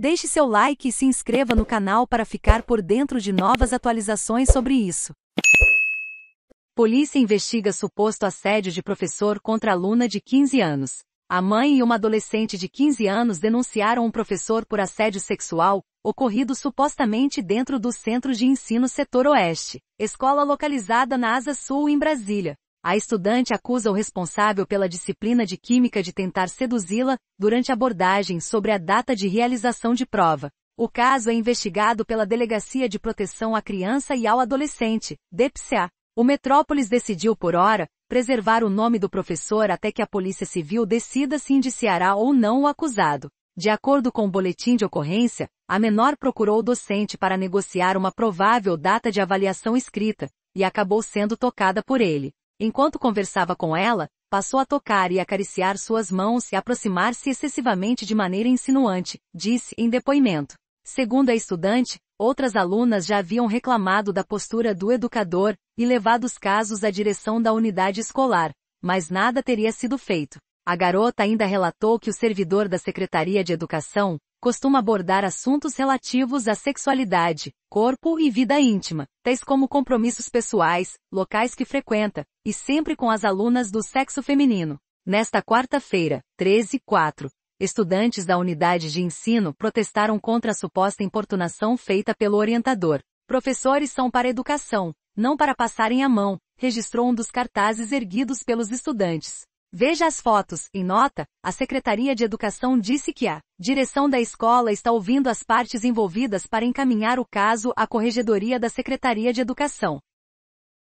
Deixe seu like e se inscreva no canal para ficar por dentro de novas atualizações sobre isso. Polícia investiga suposto assédio de professor contra aluna de 15 anos. A mãe e uma adolescente de 15 anos denunciaram um professor por assédio sexual, ocorrido supostamente dentro do Centro de Ensino Setor Oeste, escola localizada na Asa Sul em Brasília. A estudante acusa o responsável pela disciplina de Química de tentar seduzi-la durante abordagem sobre a data de realização de prova. O caso é investigado pela Delegacia de Proteção à Criança e ao Adolescente, DEPSA. O Metrópolis decidiu por hora preservar o nome do professor até que a Polícia Civil decida se indiciará ou não o acusado. De acordo com o boletim de ocorrência, a menor procurou o docente para negociar uma provável data de avaliação escrita, e acabou sendo tocada por ele. Enquanto conversava com ela, passou a tocar e acariciar suas mãos e aproximar-se excessivamente de maneira insinuante, disse em depoimento. Segundo a estudante, outras alunas já haviam reclamado da postura do educador e levado os casos à direção da unidade escolar, mas nada teria sido feito. A garota ainda relatou que o servidor da Secretaria de Educação costuma abordar assuntos relativos à sexualidade, corpo e vida íntima, tais como compromissos pessoais, locais que frequenta, e sempre com as alunas do sexo feminino. Nesta quarta-feira, 13 4, estudantes da unidade de ensino protestaram contra a suposta importunação feita pelo orientador. Professores são para educação, não para passarem a mão, registrou um dos cartazes erguidos pelos estudantes. Veja as fotos. Em nota, a Secretaria de Educação disse que a direção da escola está ouvindo as partes envolvidas para encaminhar o caso à Corregedoria da Secretaria de Educação.